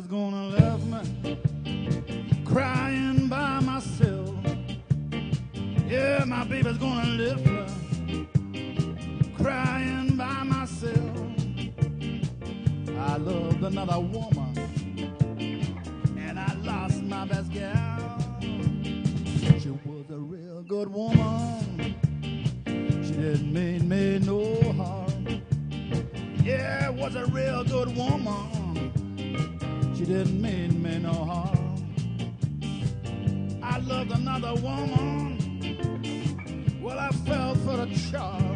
is gonna love me crying by myself. Yeah, my baby's gonna leave me crying by myself. I loved another woman and I lost my best gal. She was a real good woman. She didn't mean me no harm. Yeah, was a real good woman. She didn't mean me no harm. I loved another woman. Well, I fell for the charm.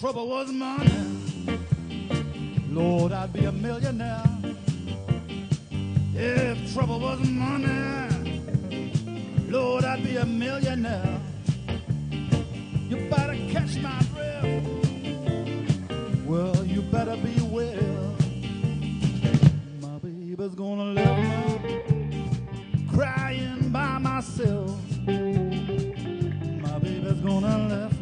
Trouble was money, Lord, I'd be a millionaire. If trouble was money, Lord, I'd be a millionaire. You better catch my drift. Well, you better be beware. My baby's gonna leave me crying by myself. My baby's gonna leave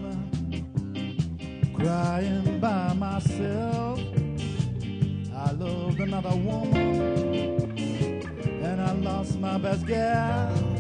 crying by myself. I loved another woman and I lost my best gal.